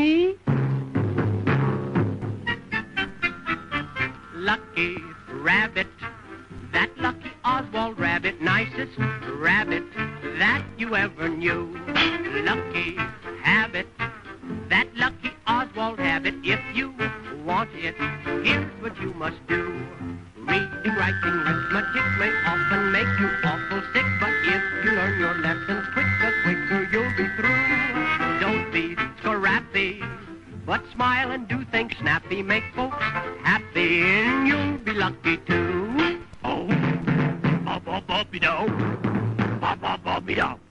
me? Lucky rabbit, that lucky Oswald rabbit, nicest rabbit that you ever knew. Lucky habit, that lucky Oswald habit, if you want it, here's what you must do. Reading, writing, arithmetic may often make you awful sick, but if you learn your lessons quick, the quicker you'll be through. Don't scrappy, but smile and do things snappy. Make folks happy, and you'll be lucky too. Oh, bop bop bop do, bop bop bop do.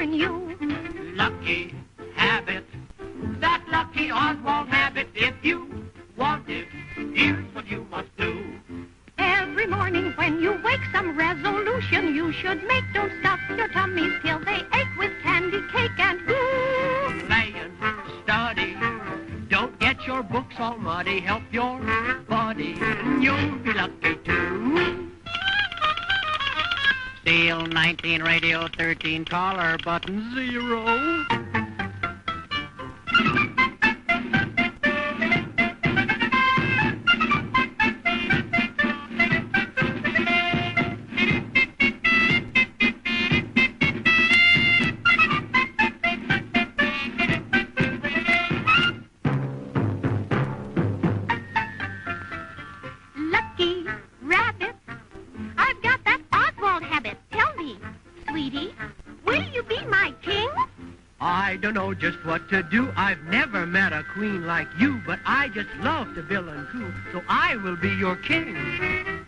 You ever knew. Lucky habit, that lucky Oswald habit. If you want it, here's what you must do. Every morning when you wake, some resolution you should make. Don't stuff your tummies till they ache with candy, cake, and goo. Play and study. Don't get your books all muddy. Help your body, and you'll be lucky too. Steel 19, radio 13, caller button zero. Don't know just what to do. I've never met a queen like you, but I just love to bill and coo, so I will be your king.